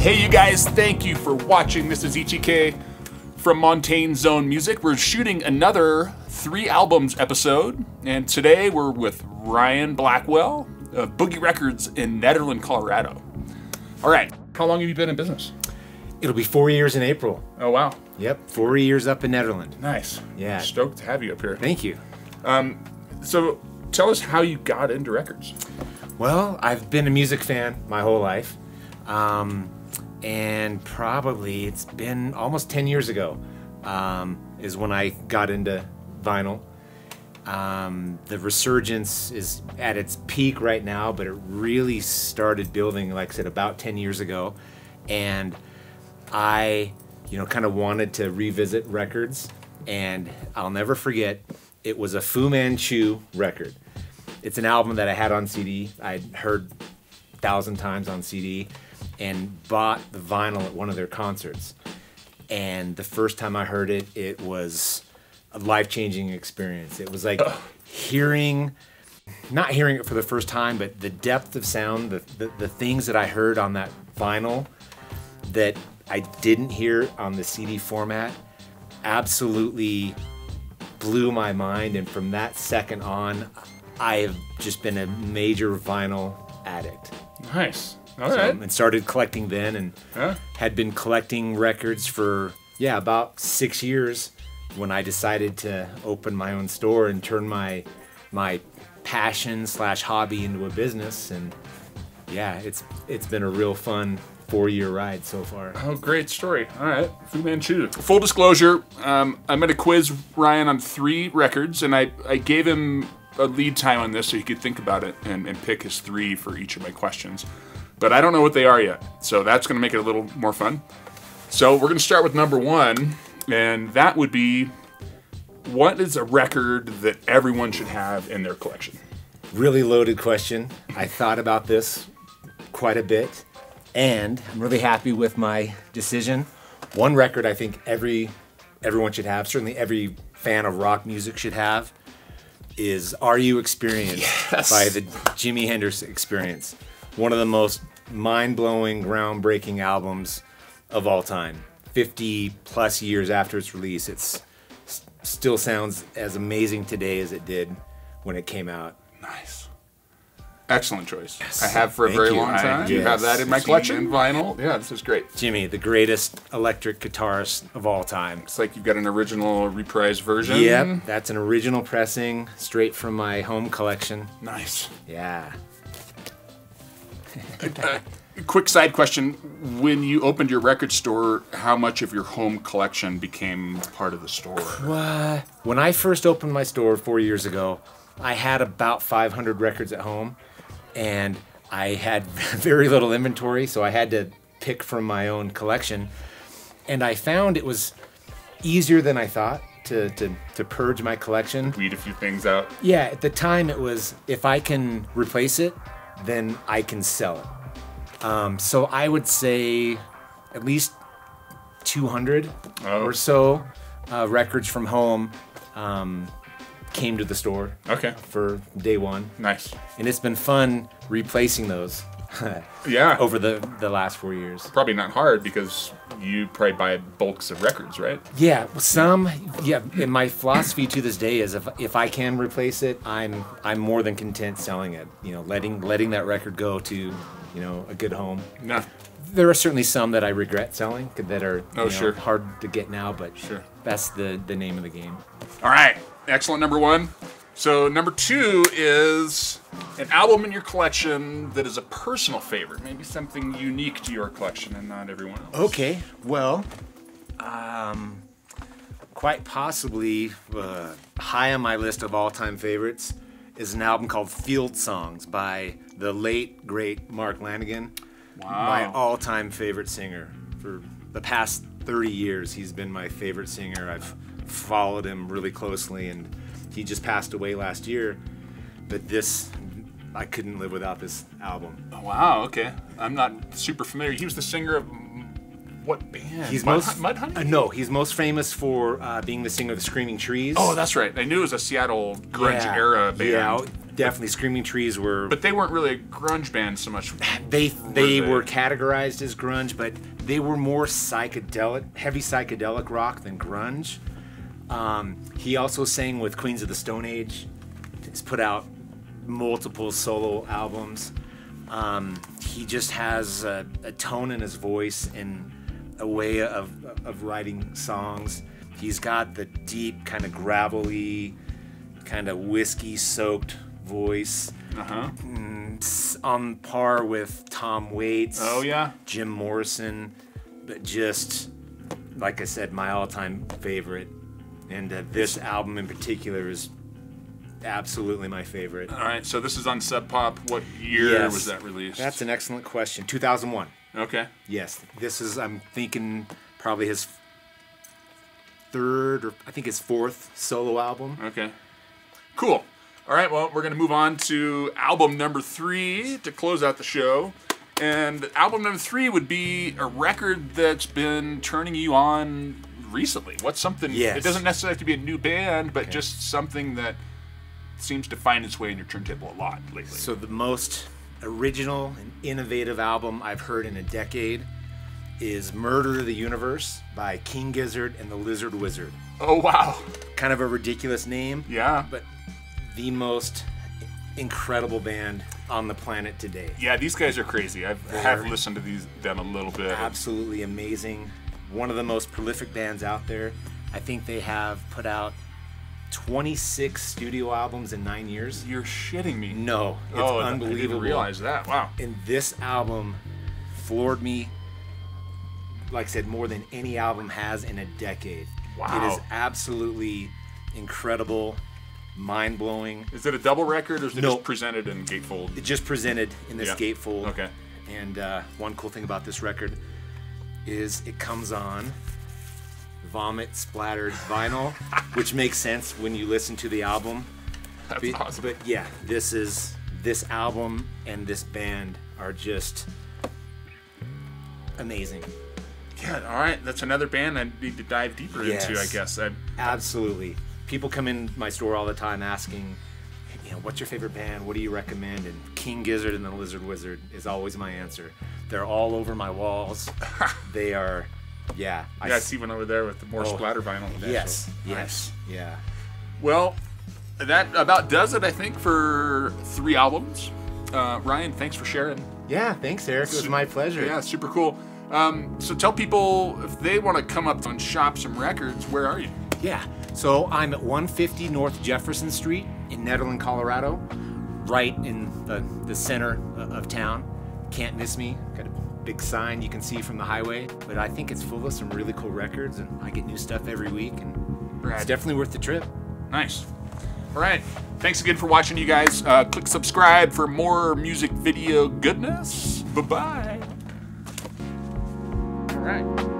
Hey, you guys, thank you for watching. This is Ichike from Montane Zone Music. We're shooting another three albums episode, and today we're with Ryan Blackwell of Boogie Records in Nederland, Colorado. All right, how long have you been in business? It'll be four years in April. Oh, wow. Yep, four years up in Netherlands. Nice. Yeah. Stoked to have you up here. Thank you. So, tell us how you got into records. Well, I've been a music fan my whole life. Um, and probably it's been almost 10 years ago um, is when I got into vinyl. Um, the resurgence is at its peak right now, but it really started building, like I said, about 10 years ago. And I, you know, kind of wanted to revisit records. And I'll never forget, it was a Fu Manchu record. It's an album that I had on CD. I'd heard a thousand times on CD and bought the vinyl at one of their concerts. And the first time I heard it, it was a life changing experience. It was like hearing, not hearing it for the first time, but the depth of sound, the, the, the things that I heard on that vinyl that I didn't hear on the CD format absolutely blew my mind. And from that second on, I have just been a major vinyl addict. Nice. All So, right. and started collecting then and Yeah. had been collecting records for, yeah, about six years when I decided to open my own store and turn my, my passion slash hobby into a business. And yeah, it's, it's been a real fun four year ride so far. Oh, great story. All right, Fu Manchu. Full disclosure, um, I'm going to quiz Ryan on three records, and I, I gave him a lead time on this so he could think about it and, and pick his three for each of my questions. But I don't know what they are yet, so that's going to make it a little more fun. So we're going to start with number one, and that would be what is a record that everyone should have in their collection? Really loaded question. I thought about this quite a bit, and I'm really happy with my decision. One record I think every everyone should have, certainly every fan of rock music should have, is "Are You Experienced" Yes. by the Jimi Hendrix Experience. One of the most mind-blowing, groundbreaking albums of all time. 50 plus years after its release, it still sounds as amazing today as it did when it came out. Nice. Excellent choice. I have for a Thank very you. long I- time. you have that in my Yes. collection, vinyl. Yeah, this is great. Jimi, the greatest electric guitarist of all time. It's like you've got an original reprised version. Yep, that's an original pressing, straight from my home collection. Nice. Yeah. Quick side question: When you opened your record store, how much of your home collection became part of the store? What? When I first opened my store four years ago, I had about 500 records at home, and I had very little inventory, so I had to pick from my own collection. And I found it was easier than I thought to, to, to purge my collection. Weed a few things out. Yeah, at the time it was if I can replace it, then I can sell it. Um, so I would say at least 200 Oh. or so uh, records from home um, came to the store Okay. for day one, Nice. and it's been fun replacing those Yeah. over the the last four years. Probably not hard because you probably buy bulks of records, right? Yeah, some. Yeah, and my philosophy to this day is if if I can replace it, I'm I'm more than content selling it. You know, letting letting that record go to you know a good home. No. There are certainly some that I regret selling that are Oh, you know, sure. hard to get now, but Sure. that's the the name of the game. All right. Excellent. Number one. So number two is an album in your collection that is a personal favorite, maybe something unique to your collection and not everyone else. Okay, well, um, quite possibly uh, high on my list of all-time favorites is an album called Field Songs by the late great Mark Lanegan. My all-time favorite singer for the past 30 years. He's been my favorite singer. I've followed him really closely, and he just passed away last year. But this, I couldn't live without this album. Wow. Okay. I'm not super familiar. He was the singer of what band? He's Mud, most Mudhoney? Uh, no, he's most famous for uh, being the singer of the Screaming Trees. Oh, that's right. I knew it was a Seattle grunge era band. Yeah, definitely Screaming Trees were But they weren't really a grunge band so much. they they they? were categorized as grunge, but they were more psychedelic, heavy psychedelic rock than grunge. Um, he also sang with Queens of the Stone Age. He's put out multiple solo albums. Um, he just has a, a tone in his voice and a way of of writing songs. He's got the deep, kind of gravelly, kind of whiskey soaked voice Uh huh. on par with Tom Waits. Oh yeah. Jim Morrison, but just like I said, my all-time favorite. And uh, this album in particular is absolutely my favorite. All right. So this is on Sub Pop. What year Yes. was that released? That's an excellent question. 2001. okay. Yes, this is I'm thinking probably his third or I think his fourth solo album. Okay. Cool. All right. Well, we're gonna move on to album number three to close out the show. And album number three would be a record that's been turning you on recently. What's something? Yes. It doesn't necessarily have to be a new band, but just something that seems to find its way in your turntable a lot lately. So the most original and innovative album I've heard in a decade is Murder of the Universe by King Gizzard and the Lizard Wizard. oh wow. Kind of a ridiculous name, Yeah. but the most incredible band on the planet today. Yeah, these guys are crazy. I've have listened to these them a little bit. Absolutely amazing. One of the most prolific bands out there. I think they have put out 26 studio albums in nine years. You're shitting me. No, it's oh, I unbelievable. didn't realize that. Wow. and this album floored me like i said more than any album has in a decade Wow. it is absolutely incredible mind-blowing Is it a double record or is it No. just presented in gatefold? it just presented in this Yeah. gatefold Okay. and uh, one cool thing about this record is it comes on vomit splattered vinyl which makes sense when you listen to the album That's but, awesome. but yeah, this is this album and this band are just amazing. yeah, all right. That's another band I need to dive deeper into, I guess. I, Absolutely. People come in my store all the time asking, you know, what's your favorite band? What do you recommend? And King Gizzard and the Lizard Wizard is always my answer. They're all over my walls. they are, yeah. I yeah, I s- see one over there with the more Oh. splatter vinyl. Yes, Nice. yes, yeah. Well, that about does it, I think, for three albums. Uh, Ryan, thanks for sharing. Yeah, thanks, Eric. It was my pleasure. Yeah, super cool. Um, so tell people if they want to come up and shop some records, where are you? Yeah. So I'm at 150 North Jefferson Street in Nederland, Colorado, right in the, the center of town. Can't miss me. Got a big sign you can see from the highway. But I think it's full of some really cool records, and I get new stuff every week, and Rad. it's definitely worth the trip. Nice. All right. Thanks again for watching, you guys. Uh, click subscribe for more music video goodness. Bye bye. All right.